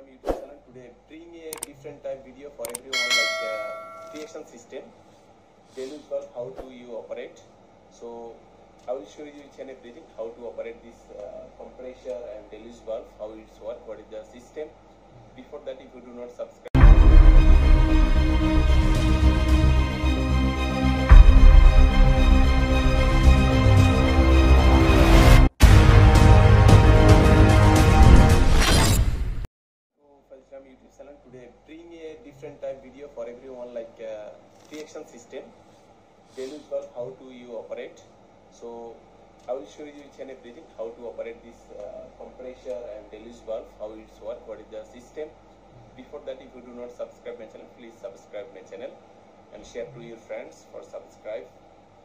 Channel. Today bring a different type video for everyone like uh, pre-action system. Deluge bulb how do you operate? So I will show you and everything how to operate this uh, compressor and deluge valve, how it's work, what is the system. Before that, if you do not subscribe. Different type video for everyone like uh, pre-action system. Deluge bulb how do you operate? So I will show you each and everything how to operate this uh, compressor and deluge valve, how it's work, what is the system. Before that, if you do not subscribe my channel, please subscribe my channel and share to your friends for subscribe.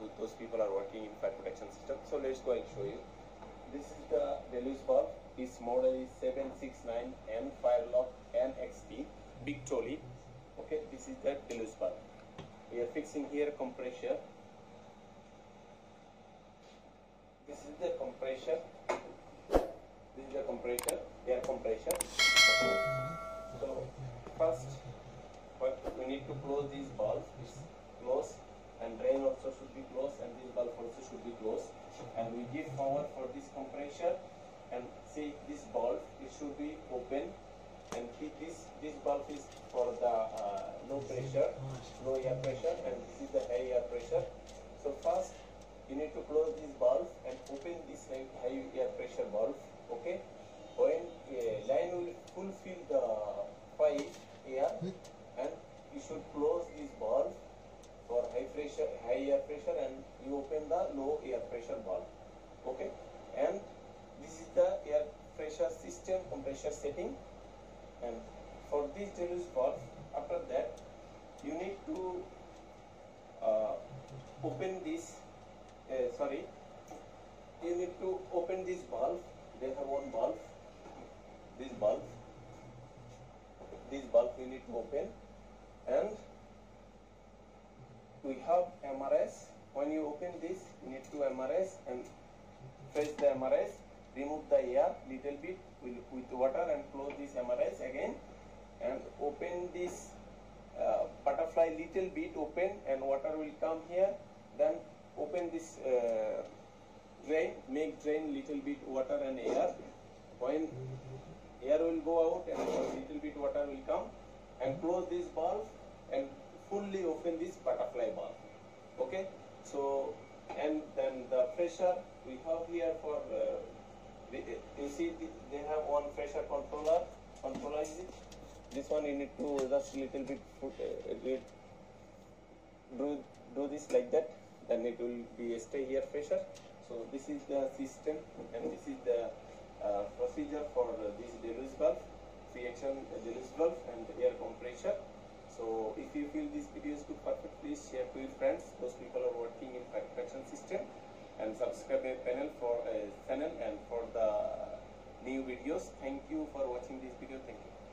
To those people are working in fire protection system. So let's go and show you. This is the deluge valve. This model is 769N Firelock NXT Victaulic. This is the deluge bulb. We are fixing here compressor. This is the compressor. This is the compressor, air compressor. So first, what we need to close these bulbs. It's close and drain also should be closed and this bulb also should be closed. And we give power for this compressor and see this bulb it should be open and keep this this bulb is for low pressure. Low air pressure and this is the high air pressure. So first you need to close this valve and open this high, air pressure valve, okay? When line will fulfill the pipe air and you should close this valve for high pressure high air pressure and you open the low air pressure valve, okay? And this is the air pressure system compressor setting. And for this deluge valve. After that you need to uh, open this uh, sorry. You need to open this valve. They have one valve. This valve. This valve you need to open. And we have MRS when you open this you need to MRS and press the MRS remove the air little bit with, with water and close this MRS again. And open this butterfly little bit open and water will come here. Then open this uh, drain make drain little bit water and air. When air will go out and little bit water will come. And close this valve and fully open this butterfly valve. Okay? So and then the pressure we have here for uh, you see they have one pressure controller. Controller is it this one you need to just little bit put, uh, do, do this like that. Then it will be stay here pressure so this is the system and this is the uh, procedure for uh, this deluge valve. Pre-action deluge valve and air compressor. So if you feel this video is good perfect please share to your friends. Those people are working in fire protection system. And subscribe my channel for uh, channel and for the new videos. Thank you for watching this video. Thank you